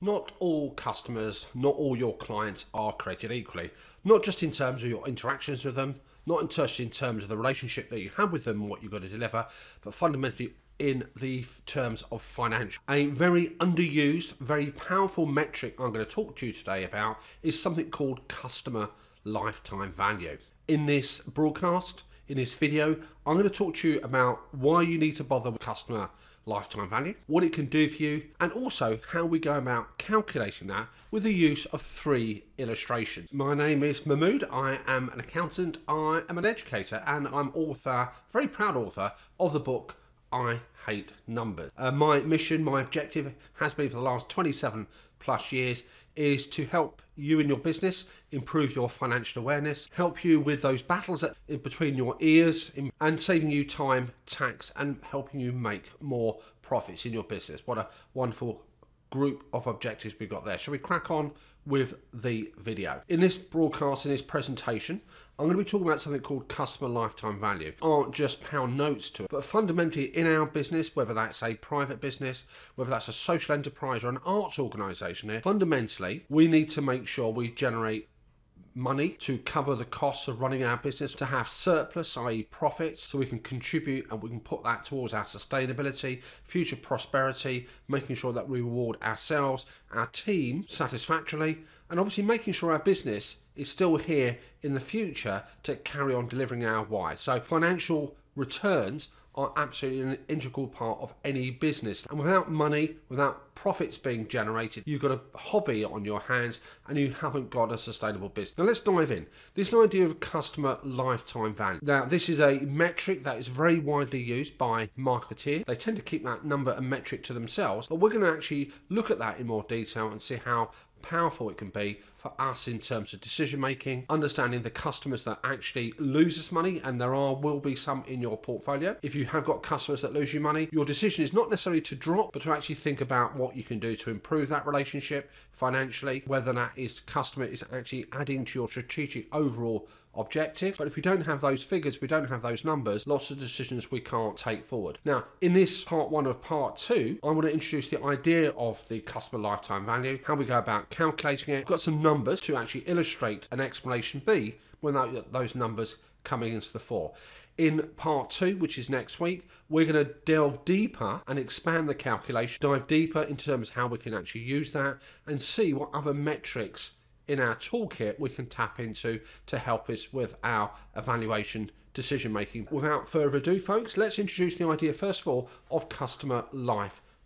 Not all customers, not all your clients are created equally. Not just in terms of your interactions with them, not just in terms of the relationship that you have with them and what you've got to deliver, but fundamentally in the terms of financial. A very underused, very powerful metric I'm going to talk to you today about is something called customer lifetime value. In this broadcast, in this video, I'm going to talk to you about why you need to bother with customer lifetime value, what it can do for you, and also how we go about calculating that with the use of three illustrations. My name is Mahmood. I am an accountant, I am an educator, and I'm author, very proud author of the book I hate numbers. Uh, my mission, my objective has been for the last 27 plus years is to help you in your business improve your financial awareness, help you with those battles between your ears, and saving you time, tax, and helping you make more profits in your business. What a wonderful group of objectives we've got there. Shall we crack on with the video? In this broadcast, in this presentation, I'm going to be talking about something called customer lifetime value. Aren't just pound notes to it, but fundamentally in our business, whether that's a private business, whether that's a social enterprise or an arts organisation fundamentally we need to make sure we generate money to cover the costs of running our business, to have surplus, i.e., profits, so we can contribute and we can put that towards our sustainability, future prosperity, making sure that we reward ourselves, our team satisfactorily, and obviously making sure our business is still here in the future to carry on delivering our why. So, financial returns are absolutely an integral part of any business. And without money, without profits being generated, you've got a hobby on your hands and you haven't got a sustainable business. Now let's dive in. This idea of customer lifetime value. Now this is a metric that is very widely used by marketeers. They tend to keep that number and metric to themselves, but we're going to actually look at that in more detail and see how powerful it can be for us in terms of decision making, understanding the customers that actually lose us money, and there are will be some in your portfolio. If you have got customers that lose you money, your decision is not necessarily to drop, but to actually think about what you can do to improve that relationship financially, whether that is customer is actually adding to your strategic overall objective. But if we don't have those figures, we don't have those numbers, lots of decisions we can't take forward. Now, in this part one of part two, I want to introduce the idea of the customer lifetime value, how we go about calculating it. I've got some numbers to actually illustrate an explanation B when those numbers coming into the fore. In part two, which is next week, we're going to delve deeper and expand the calculation, dive deeper in terms of how we can actually use that and see what other metrics in our toolkit we can tap into to help us with our evaluation decision making. Without further ado, folks, let's introduce the idea first of all of customer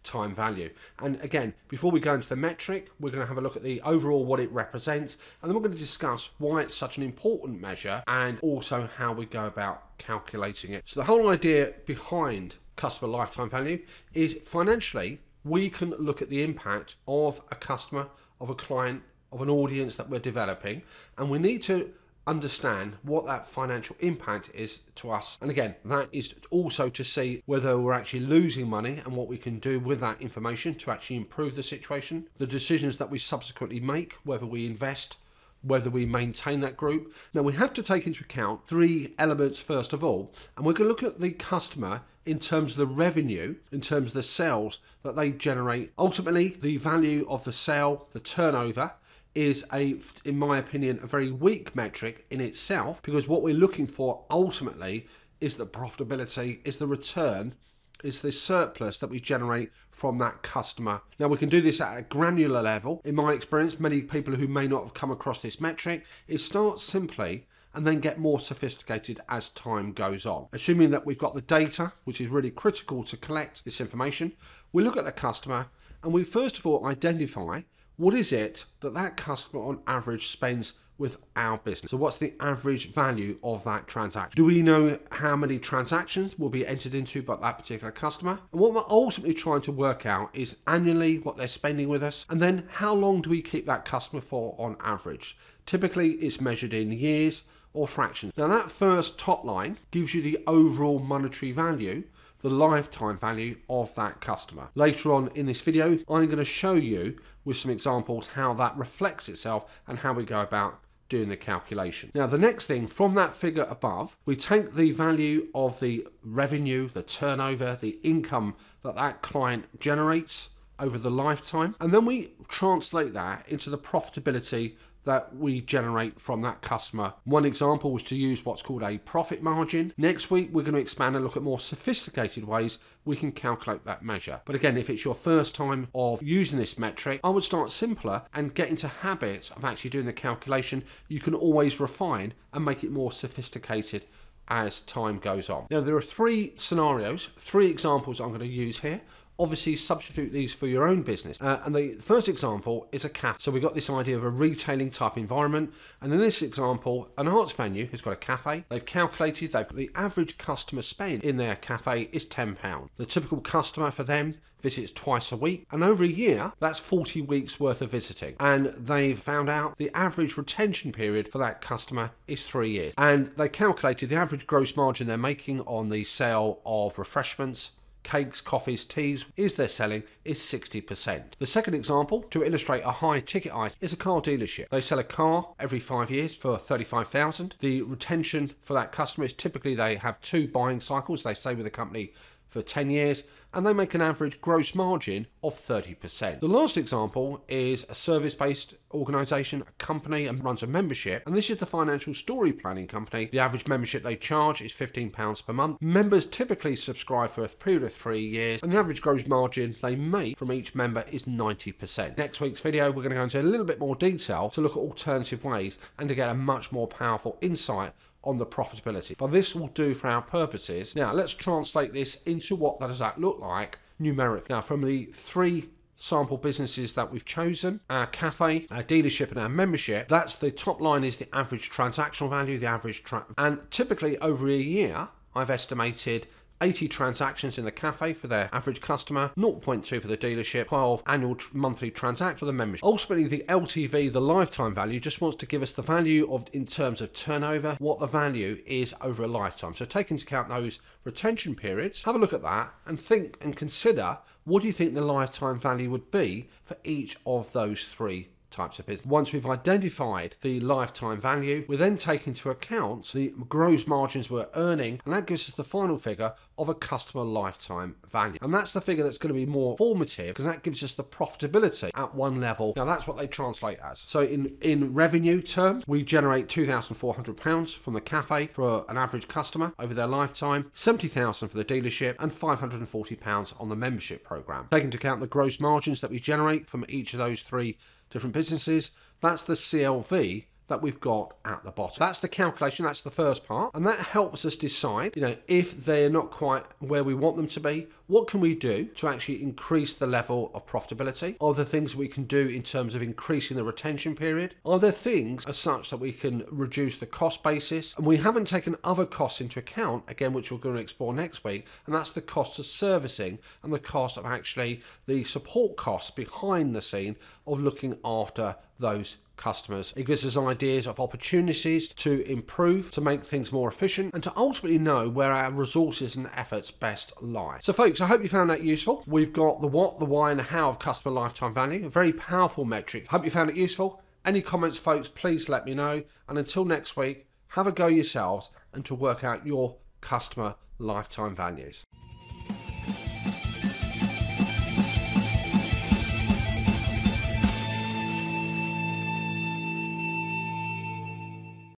lifetime value. And again, before we go into the metric, we're going to have a look at the overall what it represents, and then we're going to discuss why it's such an important measure and also how we go about calculating it. So the whole idea behind customer lifetime value is financially we can look at the impact of a customer, of a client of an audience that we're developing, and we need to understand what that financial impact is to us. And again, that is also to see whether we're actually losing money and what we can do with that information to actually improve the situation, the decisions that we subsequently make, whether we invest whether we maintain that group. Now we have to take into account three elements first of all, and we're going to look at the customer in terms of the revenue, in terms of the sales that they generate. Ultimately, the value of the sale, the turnover, is a in my opinion a very weak metric in itself because what we're looking for ultimately is the profitability is the return is the surplus that we generate from that customer. Now we can do this at a granular level. In my experience, many people who may not have come across this metric, it starts simply and then get more sophisticated as time goes on. Assuming that we've got the data, which is really critical to collect this information, we look at the customer and we first of all identify what is it that that customer on average spends with our business. So what's the average value of that transaction? Do we know how many transactions will be entered into by that particular customer? And what we're ultimately trying to work out is annually what they're spending with us and then how long do we keep that customer for on average? Typically it's measured in years or fractions. Now that first top line gives you the overall monetary value the lifetime value of that customer. Later on in this video, I'm going to show you with some examples how that reflects itself and how we go about doing the calculation. Now the next thing from that figure above, we take the value of the revenue, the turnover, the income that that client generates over the lifetime. And then we translate that into the profitability that we generate from that customer. One example was to use what's called a profit margin. Next week, we're going to expand and look at more sophisticated ways we can calculate that measure. But again, if it's your first time of using this metric, I would start simpler and get into habits of actually doing the calculation. You can always refine and make it more sophisticated as time goes on. Now, there are three scenarios, three examples I'm going to use here obviously substitute these for your own business. Uh, and the first example is a cafe. So we've got this idea of a retailing type environment. And in this example, an arts venue has got a cafe. They've calculated they've the average customer spend in their cafe is £10. The typical customer for them visits twice a week and over a year that's 40 weeks worth of visiting and they've found out the average retention period for that customer is three years and they calculated the average gross margin they're making on the sale of refreshments cakes, coffees, teas is they're selling is 60%. The second example, to illustrate a high ticket item, is a car dealership. They sell a car every five years for 35,000. The retention for that customer is typically they have two buying cycles. They stay with the company for 10 years and they make an average gross margin of 30%. The last example is a service based organization, a company, and runs a membership. And this is the financial story planning company. The average membership they charge is £15 per month. Members typically subscribe for a period of three years, and the average gross margin they make from each member is 90%. Next week's video, we're going to go into a little bit more detail to look at alternative ways and to get a much more powerful insight on the profitability. But this will do for our purposes. Now let's translate this into what that does that look like numeric. Now from the three sample businesses that we've chosen our cafe our dealership and our membership that's the top line is the average transactional value the average tra- and typically over a year i've estimated 80 transactions in the cafe for their average customer, 0.2 for the dealership, 12 annual monthly transactions for the membership. Ultimately, the LTV, the lifetime value, just wants to give us the value of in terms of turnover, what the value is over a lifetime. So take into account those retention periods, have a look at that, and think and consider what do you think the lifetime value would be for each of those three types of business. Once we've identified the lifetime value, we then take into account the gross margins we're earning, and that gives us the final figure of a customer lifetime value. And that's the figure that's going to be more formative because that gives us the profitability at one level. Now that's what they translate as. So in, in revenue terms, we generate £2,400 from the cafe for an average customer over their lifetime, 70000 for the dealership, and £540 on the membership program. Take into account the gross margins that we generate from each of those three different businesses. That's the CLV that we've got at the bottom. That's the calculation, that's the first part, and that helps us decide, you know, if they're not quite where we want them to be, what can we do to actually increase the level of profitability? Are there things we can do in terms of increasing the retention period? Are there things as such that we can reduce the cost basis? And we haven't taken other costs into account, again, which we're going to explore next week, and that's the cost of servicing and the cost of actually the support costs behind the scene of looking after those customers. It gives us ideas of opportunities to improve, to make things more efficient, and to ultimately know where our resources and efforts best lie. So, folks, I hope you found that useful. We've got the what, the why, and the how of customer lifetime value, a very powerful metric. Hope you found it useful. Any comments, folks, please let me know. And until next week, have a go yourselves and to work out your customer lifetime values.